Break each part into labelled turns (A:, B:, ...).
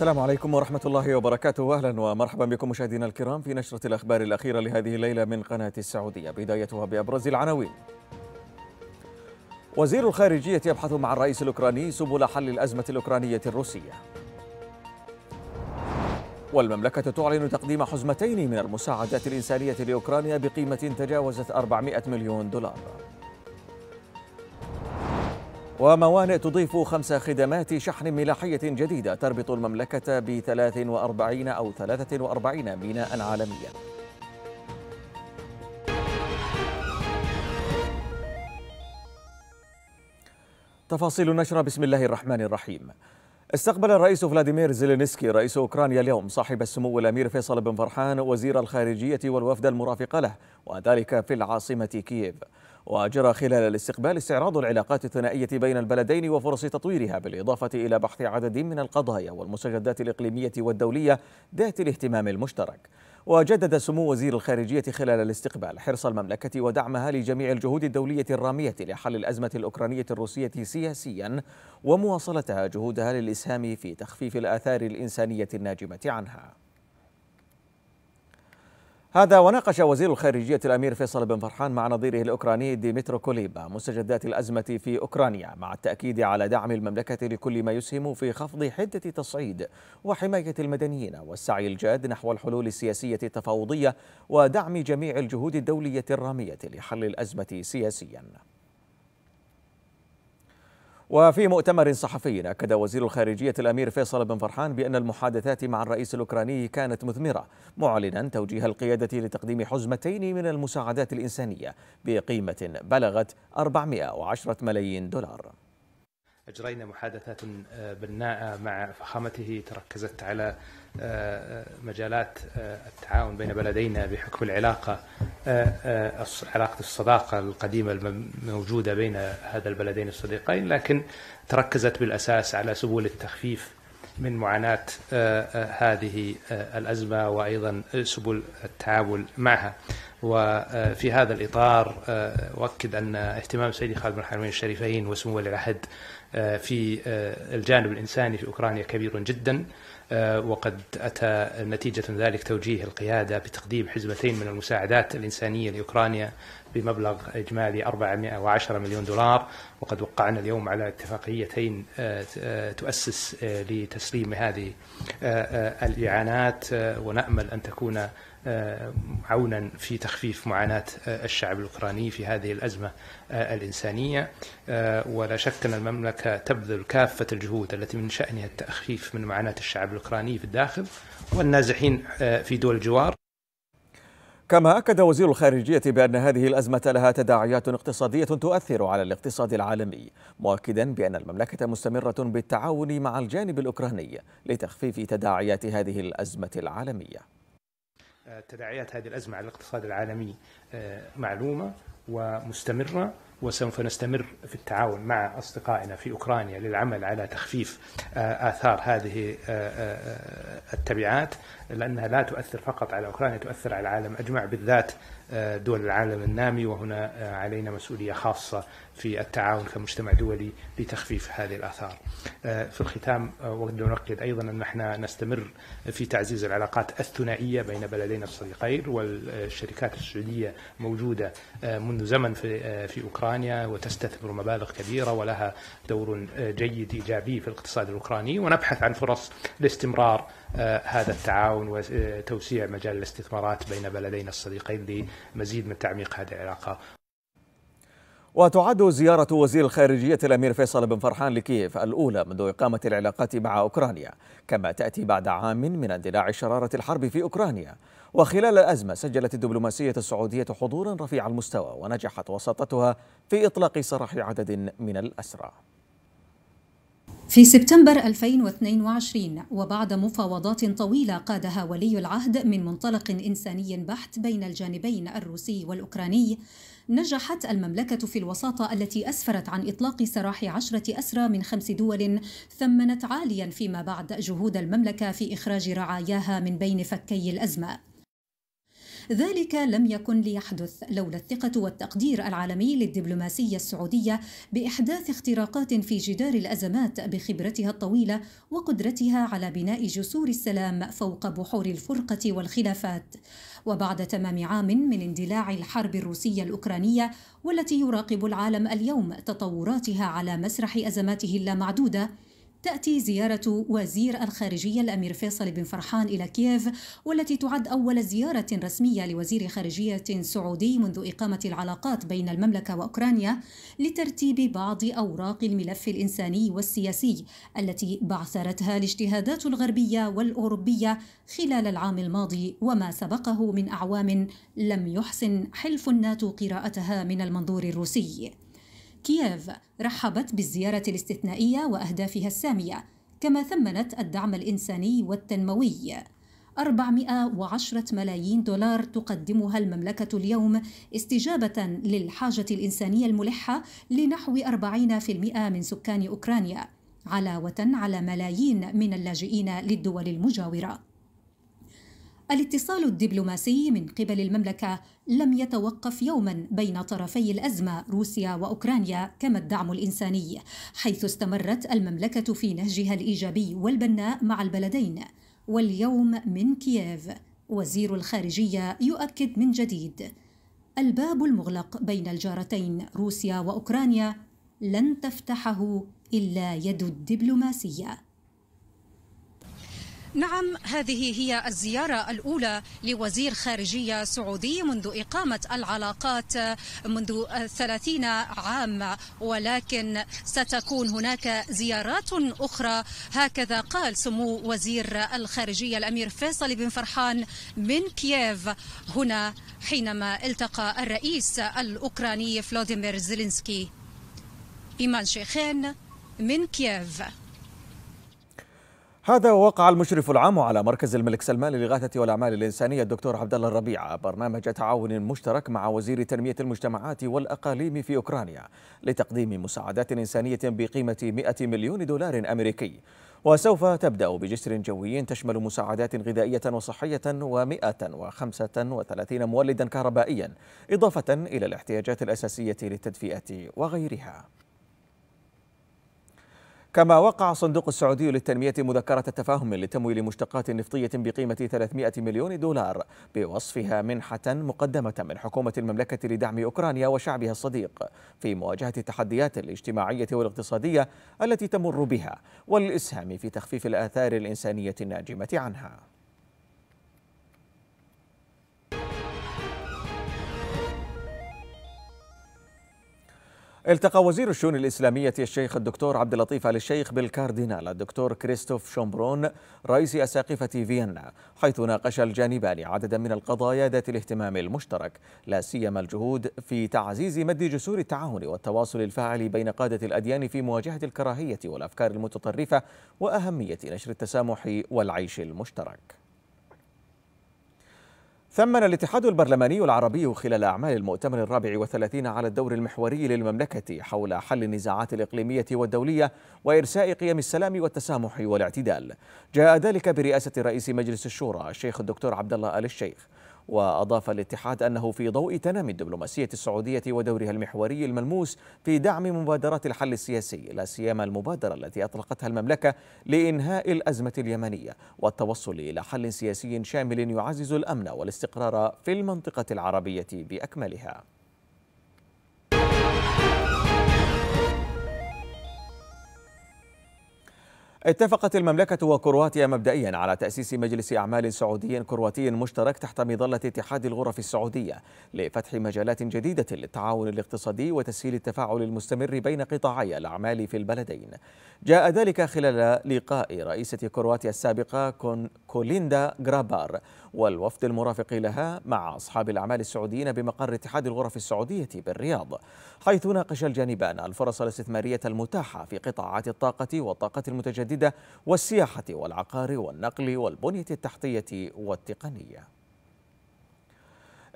A: السلام عليكم ورحمة الله وبركاته. أهلا ومرحبا بكم مشاهدينا الكرام في نشرة الأخبار الأخيرة لهذه الليلة من قناة السعودية بدايتها بأبرز العناوين. وزير الخارجية يبحث مع الرئيس الأوكراني سبل حل الأزمة الأوكرانية الروسية. والمملكة تعلن تقديم حزمتين من المساعدات الإنسانية لأوكرانيا بقيمة تجاوزت 400 مليون دولار. وموانئ تضيف خمس خدمات شحن ملاحية جديدة تربط المملكة ب 43 أو 43 ميناء عالميا. تفاصيل النشرة بسم الله الرحمن الرحيم. استقبل الرئيس فلاديمير زيلينسكي رئيس أوكرانيا اليوم صاحب السمو الأمير فيصل بن فرحان وزير الخارجية والوفد المرافق له وذلك في العاصمة كييف. وجرى خلال الاستقبال استعراض العلاقات الثنائية بين البلدين وفرص تطويرها بالإضافة إلى بحث عدد من القضايا والمستجدات الإقليمية والدولية ذات الاهتمام المشترك. وجدد سمو وزير الخارجية خلال الاستقبال حرص المملكة ودعمها لجميع الجهود الدولية الرامية لحل الأزمة الأوكرانية الروسية سياسيا ومواصلتها جهودها للإسهام في تخفيف الآثار الإنسانية الناجمة عنها. هذا وناقش وزير الخارجية الأمير فيصل بن فرحان مع نظيره الأوكراني ديمترو كوليبا مستجدات الأزمة في أوكرانيا مع التأكيد على دعم المملكة لكل ما يسهم في خفض حدة تصعيد وحماية المدنيين والسعي الجاد نحو الحلول السياسية التفاوضية ودعم جميع الجهود الدولية الرامية لحل الأزمة سياسياً. وفي مؤتمر صحفي أكد وزير الخارجية الأمير فيصل بن فرحان بأن المحادثات مع الرئيس الأوكراني كانت مثمرة معلنا توجيه القيادة لتقديم حزمتين من المساعدات الإنسانية بقيمة بلغت 410 ملايين دولار.
B: أجرينا محادثات بناءة مع فخامته تركزت على مجالات التعاون بين بلدينا بحكم العلاقة علاقة الصداقة القديمة الموجودة بين هذا البلدين الصديقين لكن تركزت بالأساس على سبل التخفيف من معاناة هذه الأزمة وأيضا سبل التعامل معها. وفي هذا الإطار أؤكد أن اهتمام سيدي خالد بن الحرمين الشريفين وسمو ولي العهد في الجانب الإنساني في أوكرانيا كبير جدا وقد أتى نتيجة ذلك توجيه القيادة بتقديم حزمتين من المساعدات الإنسانية لأوكرانيا بمبلغ إجمالي 410 مليون دولار وقد وقعنا اليوم على اتفاقيتين تؤسس لتسليم هذه الإعانات ونأمل أن تكون عونا في تخفيف معاناة الشعب الأوكراني في هذه الأزمة الإنسانية. ولا شك أن المملكة تبذل كافة الجهود التي من شأنها التخفيف من معاناة الشعب الأوكراني في الداخل والنازحين في دول الجوار.
A: كما أكد وزير الخارجية بأن هذه الأزمة لها تداعيات اقتصادية تؤثر على الاقتصاد العالمي مؤكدا بأن المملكة مستمرة بالتعاون مع الجانب الأوكراني لتخفيف تداعيات هذه الأزمة العالمية.
B: تداعيات هذه الأزمة على الاقتصاد العالمي معلومة ومستمرة وسوف نستمر في التعاون مع أصدقائنا في أوكرانيا للعمل على تخفيف آثار هذه التبعات لأنها لا تؤثر فقط على أوكرانيا تؤثر على العالم أجمع بالذات. دول العالم النامي وهنا علينا مسؤولية خاصة في التعاون كمجتمع دولي لتخفيف هذه الآثار. في الختام أود نؤكد أيضا أن إحنا نستمر في تعزيز العلاقات الثنائية بين بلدينا الصديقين والشركات السعودية موجودة منذ زمن في أوكرانيا وتستثمر مبالغ كبيرة ولها دور جيد إيجابي في الاقتصاد الأوكراني ونبحث عن فرص لاستمرار هذا التعاون وتوسيع مجال الاستثمارات بين بلدينا الصديقين لمزيد من تعميق هذه العلاقة.
A: وتعد زيارة وزير الخارجية الأمير فيصل بن فرحان لكييف الأولى منذ إقامة العلاقات مع أوكرانيا كما تأتي بعد عام من اندلاع شرارة الحرب في أوكرانيا. وخلال الأزمة سجلت الدبلوماسية السعودية حضورا رفيع المستوى ونجحت وساطتها في إطلاق سراح عدد من الأسرى.
C: في سبتمبر 2022 وبعد مفاوضات طويلة قادها ولي العهد من منطلق إنساني بحت بين الجانبين الروسي والأوكراني نجحت المملكة في الوساطة التي أسفرت عن إطلاق سراح عشرة أسرى من خمس دول ثمنت عاليا فيما بعد جهود المملكة في إخراج رعاياها من بين فكي الأزمة. ذلك لم يكن ليحدث لولا الثقة والتقدير العالمي للدبلوماسية السعودية بإحداث اختراقات في جدار الأزمات بخبرتها الطويلة وقدرتها على بناء جسور السلام فوق بحور الفرقة والخلافات. وبعد تمام عام من اندلاع الحرب الروسية الأوكرانية والتي يراقب العالم اليوم تطوراتها على مسرح أزماته اللامعدودة تأتي زيارة وزير الخارجية الأمير فيصل بن فرحان إلى كييف والتي تعد أول زيارة رسمية لوزير خارجية سعودي منذ إقامة العلاقات بين المملكة وأوكرانيا لترتيب بعض أوراق الملف الإنساني والسياسي التي بعثرتها الاجتهادات الغربية والأوروبية خلال العام الماضي وما سبقه من أعوام لم يحسن حلف الناتو قراءتها من المنظور الروسي. كييف رحبت بالزيارة الاستثنائية وأهدافها السامية كما ثمنت الدعم الإنساني والتنموي. 410 ملايين دولار تقدمها المملكة اليوم استجابة للحاجة الإنسانية الملحة لنحو 40% من سكان أوكرانيا علاوة على ملايين من اللاجئين للدول المجاورة. الاتصال الدبلوماسي من قبل المملكة لم يتوقف يوما بين طرفي الأزمة روسيا وأوكرانيا كما الدعم الإنساني حيث استمرت المملكة في نهجها الإيجابي والبناء مع البلدين. واليوم من كييف وزير الخارجية يؤكد من جديد. الباب المغلق بين الجارتين روسيا وأوكرانيا لن تفتحه إلا يد الدبلوماسية.
D: نعم هذه هي الزيارة الأولى لوزير خارجية سعودي منذ إقامة العلاقات منذ ثلاثين عام ولكن ستكون هناك زيارات أخرى. هكذا قال سمو وزير الخارجية الأمير فيصل بن فرحان من كييف. هنا حينما التقى الرئيس الأوكراني فلوديمير زيلينسكي. إيمان شيخين من كييف.
A: هذا وقع المشرف العام على مركز الملك سلمان للإغاثة والأعمال الإنسانية الدكتور عبد الله الربيع برنامج تعاون مشترك مع وزير تنمية المجتمعات والأقاليم في أوكرانيا لتقديم مساعدات إنسانية بقيمة 100 مليون دولار أمريكي. وسوف تبدأ بجسر جوي تشمل مساعدات غذائية وصحية و135 مولدا كهربائيا إضافة إلى الاحتياجات الأساسية للتدفئة وغيرها. كما وقع الصندوق السعودي للتنمية مذكرة تفاهم لتمويل مشتقات نفطية بقيمة 300 مليون دولار بوصفها منحة مقدمة من حكومة المملكة لدعم أوكرانيا وشعبها الصديق في مواجهة التحديات الاجتماعية والاقتصادية التي تمر بها والإسهام في تخفيف الآثار الإنسانية الناجمة عنها. التقى وزير الشؤون الإسلامية الشيخ الدكتور عبد اللطيف آل الشيخ بالكاردينال الدكتور كريستوف شومبرون رئيس أساقفة فيينا حيث ناقش الجانبان عددا من القضايا ذات الاهتمام المشترك لا سيما الجهود في تعزيز مد جسور التعاون والتواصل الفاعل بين قادة الأديان في مواجهة الكراهية والأفكار المتطرفة وأهمية نشر التسامح والعيش المشترك. ثمن الاتحاد البرلماني العربي خلال أعمال المؤتمر الرابع والثلاثين على الدور المحوري للمملكة حول حل النزاعات الإقليمية والدولية وإرساء قيم السلام والتسامح والاعتدال. جاء ذلك برئاسة رئيس مجلس الشورى الشيخ الدكتور عبد الله آل الشيخ. وأضاف الاتحاد أنه في ضوء تنامي الدبلوماسية السعودية ودورها المحوري الملموس في دعم مبادرات الحل السياسي لا سيما المبادرة التي أطلقتها المملكة لإنهاء الأزمة اليمنية والتوصل إلى حل سياسي شامل يعزز الأمن والاستقرار في المنطقة العربية بأكملها. اتفقت المملكة وكرواتيا مبدئيا على تأسيس مجلس أعمال سعودي كرواتي مشترك تحت مظلة اتحاد الغرف السعودية لفتح مجالات جديدة للتعاون الاقتصادي وتسهيل التفاعل المستمر بين قطاعي الأعمال في البلدين. جاء ذلك خلال لقاء رئيسة كرواتيا السابقة كوليندا غرابار والوفد المرافق لها مع أصحاب الأعمال السعوديين بمقر اتحاد الغرف السعودية بالرياض. حيث ناقش الجانبان الفرص الاستثمارية المتاحة في قطاعات الطاقة والطاقة المتجددة والسياحة والعقار والنقل والبنية التحتية والتقنية.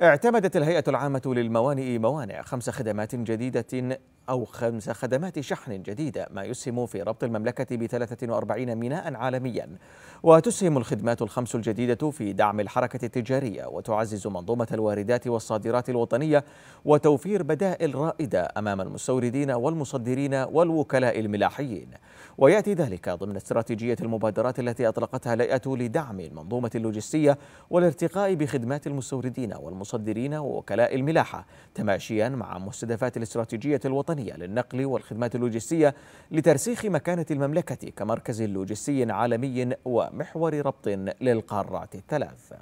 A: اعتمدت الهيئة العامة للموانئ موانع خمس خدمات جديدة أو خمس خدمات شحن جديدة ما يسهم في ربط المملكة ب 43 ميناء عالميا. وتسهم الخدمات الخمس الجديدة في دعم الحركة التجارية وتعزز منظومة الواردات والصادرات الوطنية وتوفير بدائل رائدة أمام المستوردين والمصدرين والوكلاء الملاحيين ويأتي ذلك ضمن استراتيجية المبادرات التي أطلقتها الهيئة لدعم المنظومة اللوجستية والارتقاء بخدمات المستوردين والمصدرين ووكلاء الملاحة تماشيا مع مستهدفات الاستراتيجية الوطنية للنقل والخدمات اللوجستية لترسيخ مكانة المملكة كمركز لوجستي عالمي ومحور ربط للقارات الثلاث.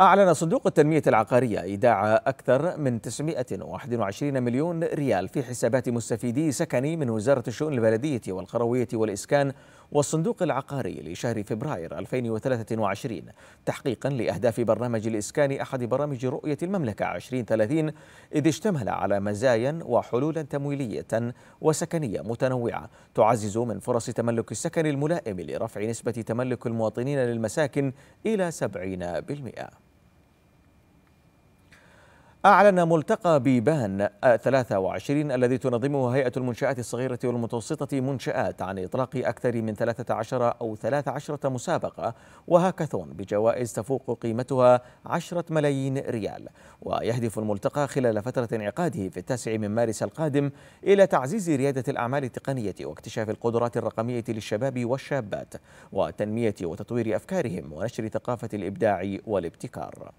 A: أعلن صندوق التنمية العقارية إيداع أكثر من 921 مليون ريال في حسابات مستفيدي سكني من وزارة الشؤون البلدية والقروية والإسكان والصندوق العقاري لشهر فبراير 2023 تحقيقا لأهداف برنامج الإسكان أحد برامج رؤية المملكة 2030 إذ اشتمل على مزايا وحلولا تمويلية وسكنية متنوعة تعزز من فرص تملك السكن الملائم لرفع نسبة تملك المواطنين للمساكن إلى 70%. أعلن ملتقى بيبان 23 الذي تنظمه هيئة المنشآت الصغيرة والمتوسطة منشآت عن إطلاق أكثر من 13 أو 13 مسابقة وهاكاثون بجوائز تفوق قيمتها 10 ملايين ريال. ويهدف الملتقى خلال فترة انعقاده في التاسع من مارس القادم إلى تعزيز ريادة الأعمال التقنية واكتشاف القدرات الرقمية للشباب والشابات وتنمية وتطوير أفكارهم ونشر ثقافة الإبداع والابتكار.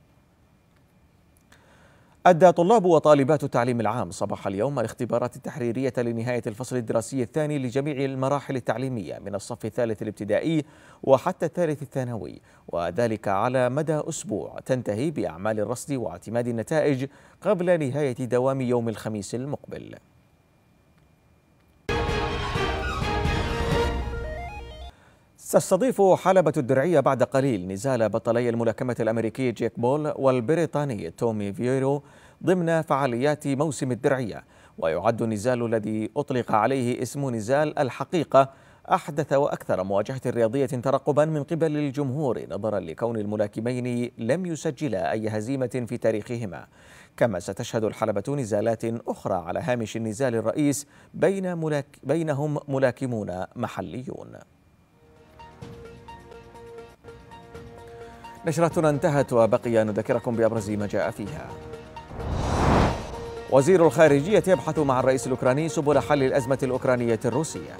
A: أدى طلاب وطالبات التعليم العام صباح اليوم الاختبارات التحريرية لنهاية الفصل الدراسي الثاني لجميع المراحل التعليمية من الصف الثالث الابتدائي وحتى الثالث الثانوي وذلك على مدى أسبوع. تنتهي بأعمال الرصد واعتماد النتائج قبل نهاية دوام يوم الخميس المقبل. تستضيف حلبة الدرعية بعد قليل نزال بطلي الملاكمة الأمريكي جيك بول والبريطاني تومي فييرو ضمن فعاليات موسم الدرعية ويعد النزال الذي أطلق عليه اسم نزال الحقيقة أحدث وأكثر مواجهة رياضية ترقبا من قبل الجمهور نظرا لكون الملاكمين لم يسجلا أي هزيمة في تاريخهما. كما ستشهد الحلبة نزالات أخرى على هامش النزال الرئيس بين ملاك بينهم ملاكمون محليون. نشرتنا انتهت وبقي نذكركم بأبرز ما جاء فيها. وزير الخارجية يبحث مع الرئيس الأوكراني سبل حل الأزمة الأوكرانية الروسية.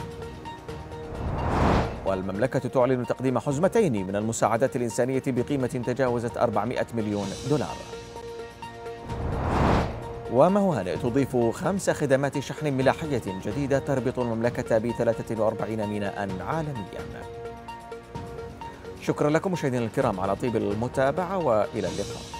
A: والمملكة تعلن تقديم حزمتين من المساعدات الإنسانية بقيمة تجاوزت 400 مليون دولار. وموانئ تضيف خمس خدمات شحن ملاحية جديدة تربط المملكة ب 43 ميناء عالميا. شكرا لكم مشاهدينا الكرام على طيب المتابعة وإلى اللقاء.